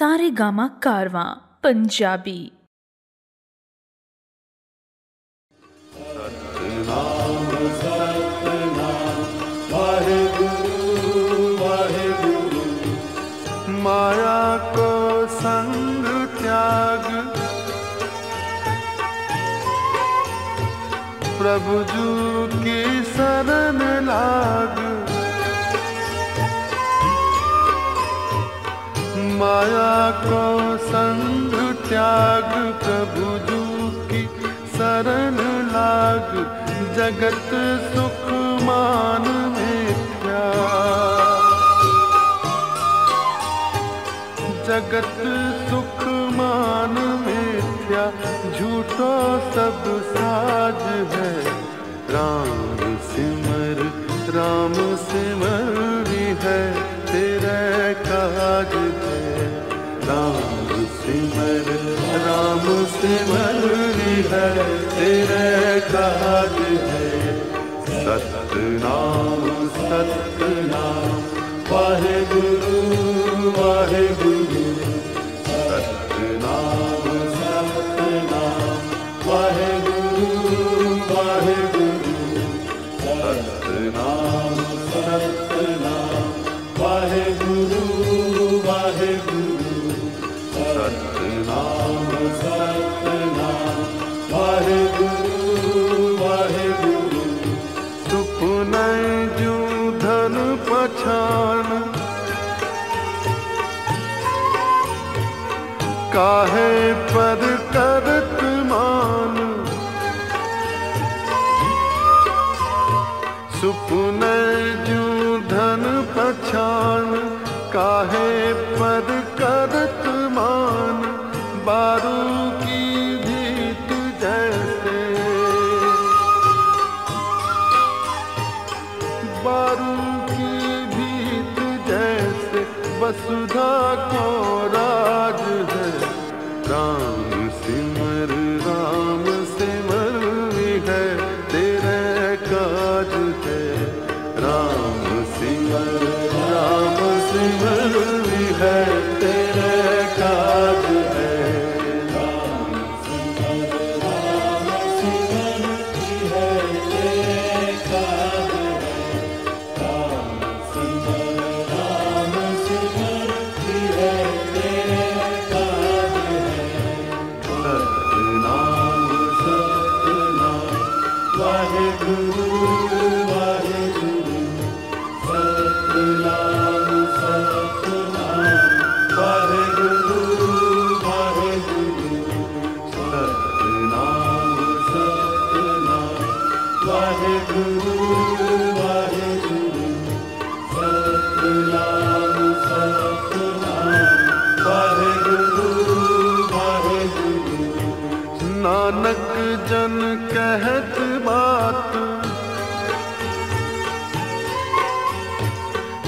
सारे गामा कारवा पंजाबी। जगत सुख मान जगत सुख मान मिथ्या, झूठो सब साज है। राम सिमर राम सिमर भी है, तेरे काज है राम सिमर राम सिमर भी है, तेरे काज है नाम सत्य বারু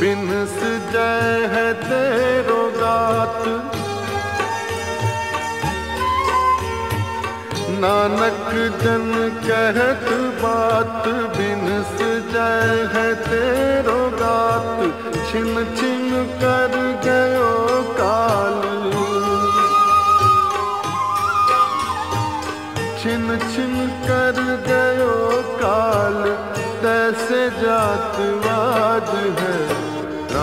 बिन जय है तेरो गात नानक जन कहत बात बिन जय है तेरो गात छिन छिन कर गयो काल। छिन छिन कर गयो काल, तैसे जातवाद है।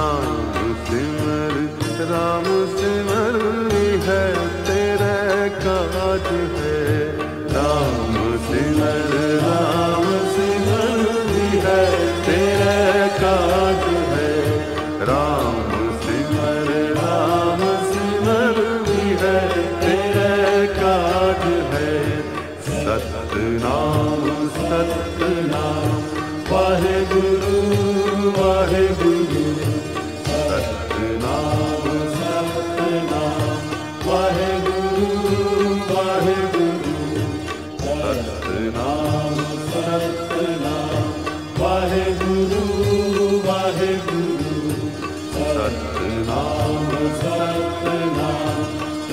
राम सिमर राम सिमर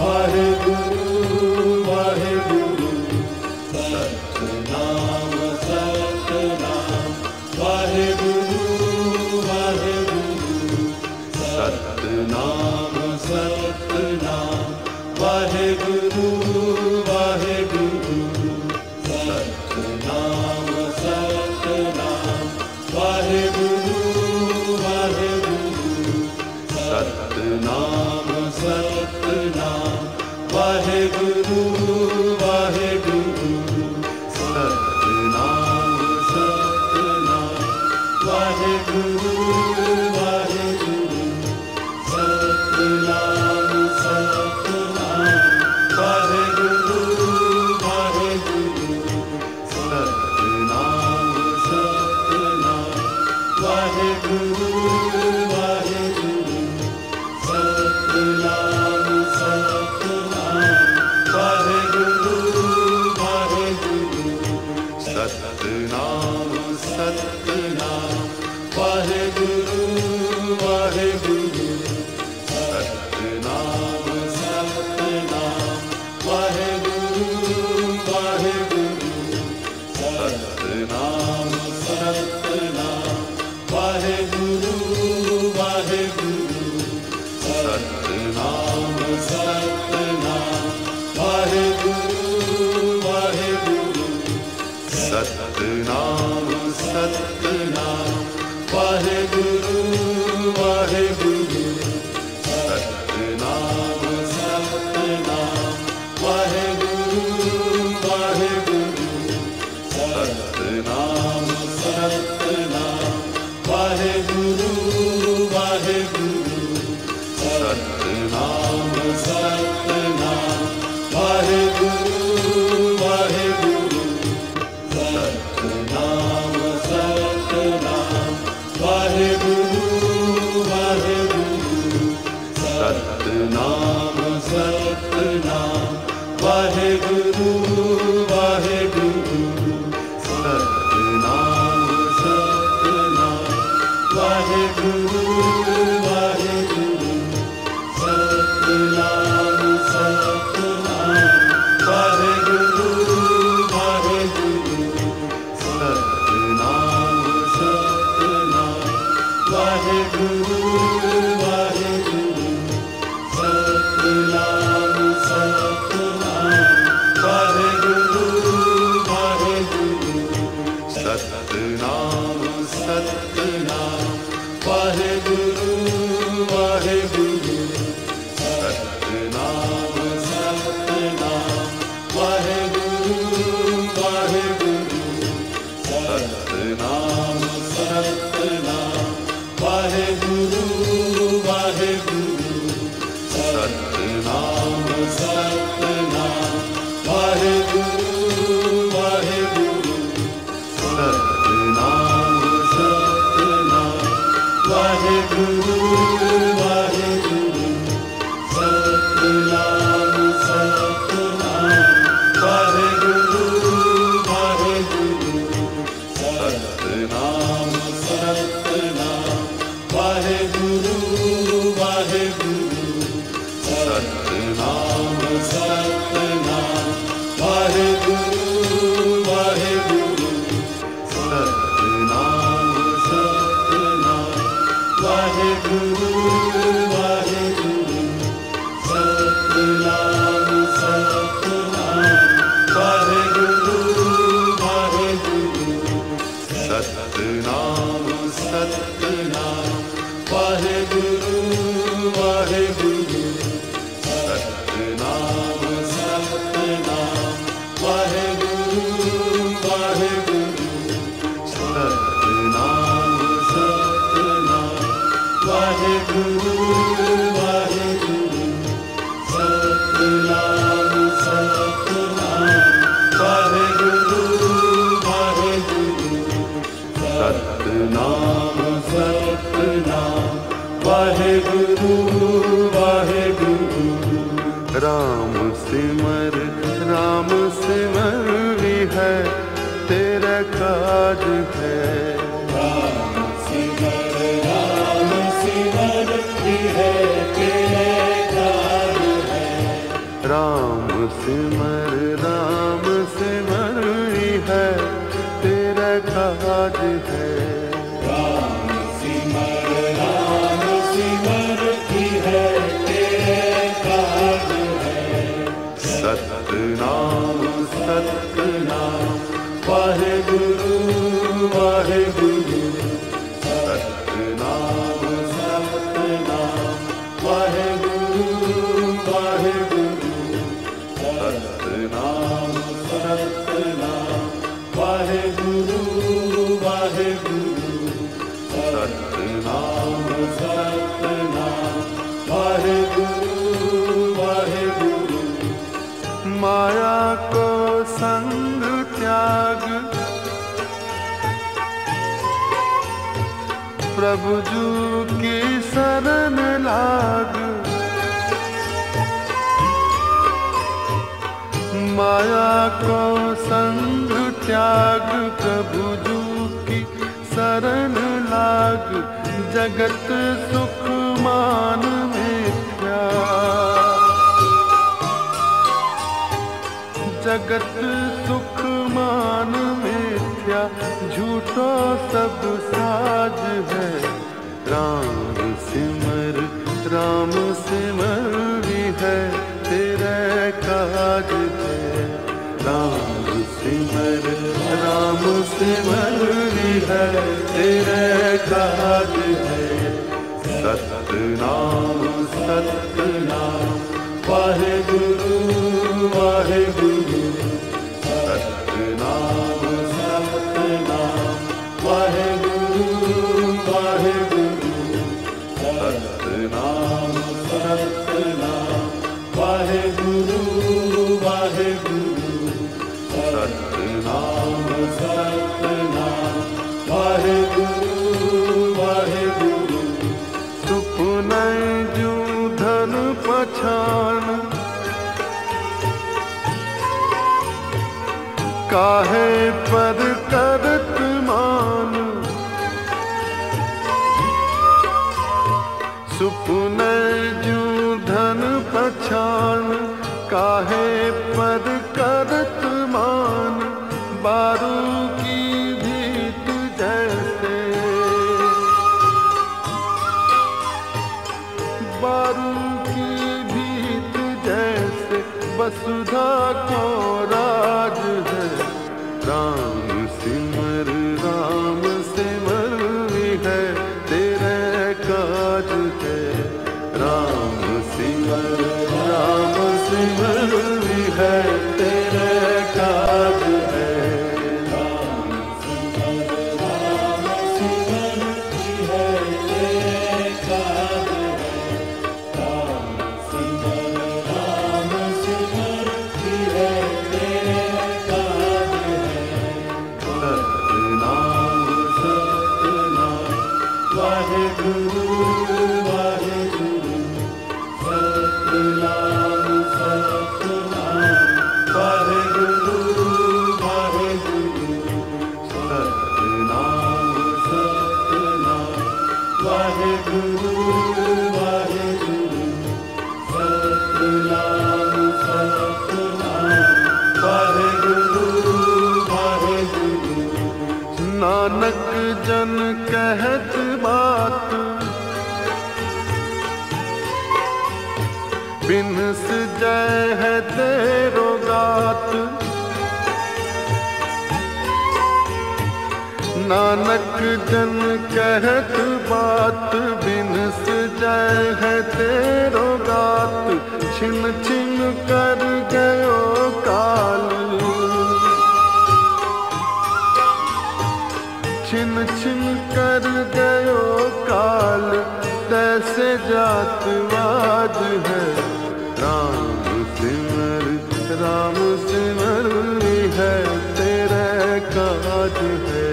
Lord. ਸਤਨਾਮ। ਵਾਹਿਗੁਰੂ ਵਾਹਿਗੁਰੂ ਸਤਨਾਮ ਸਤਨਾਮ। ਵਾਹਿਗੁਰੂ ਵਾਹਿਗੁਰੂ ਸਤਨਾਮ ਸਤ Hare Guru सिमर राम सिमर भी है तेरा काज है। राम सिमर राम सिमर है राम सिमर राम सिमर है तेरा काज है। you. शरण लाग, जगत सुख मान मिथ्या जगत सुख मान मिथ्या झूठो सब साज है। राम सिमर राम सिमर भी है, तेरे काज है राम राम सिमर है तेरे काज है। सत नाम वाहे गुरु वाहे काहे पद करत नानक जन कहत बात। बिनस जय है तेरो गात। नानक जन कहत बात, बिनस जय है तेरो गात। छिन छिन कर गयो काल। छिन छिन कर गयो काल, तैसे जातवाद है। राम सिमर राम सिमर है, तेरे काज है।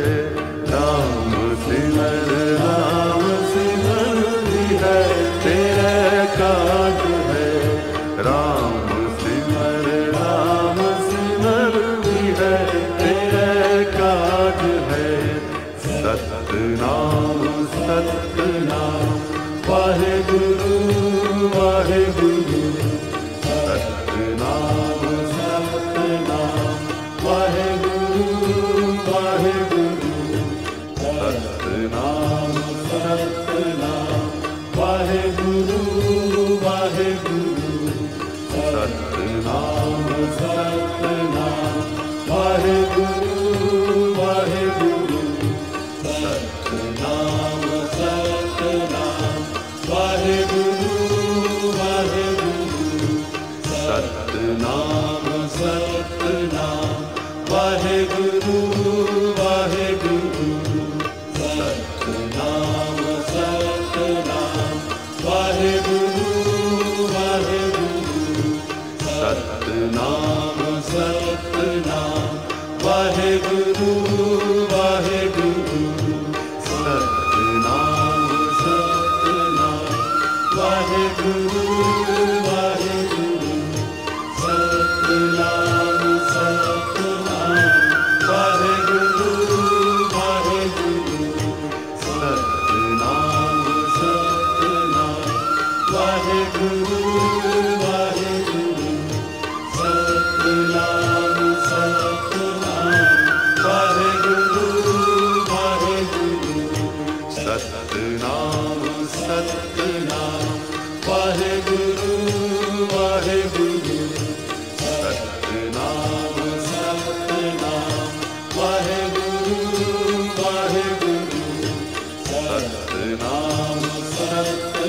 Hallelujah. Thank you. ਸਾਹਿਬ ਗੁਰੂ ਸਤਨਾਮ ਸਤਿ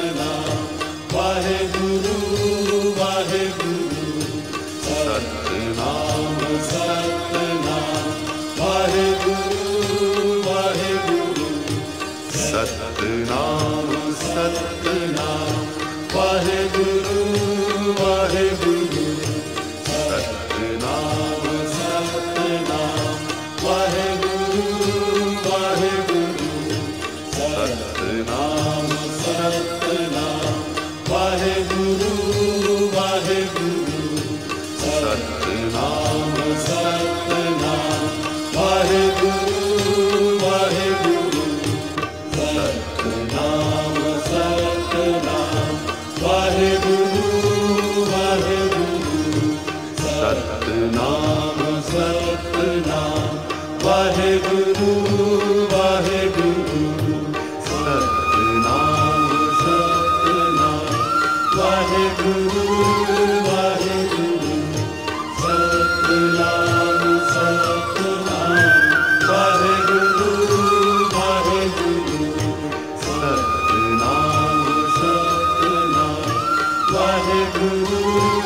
Hare Guru.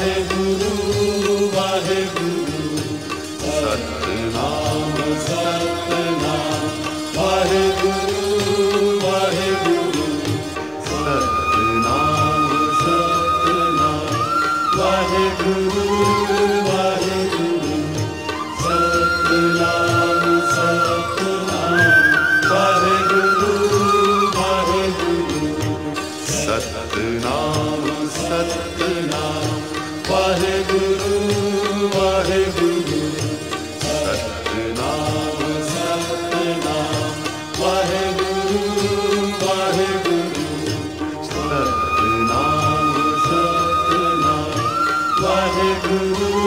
Guru Thank you.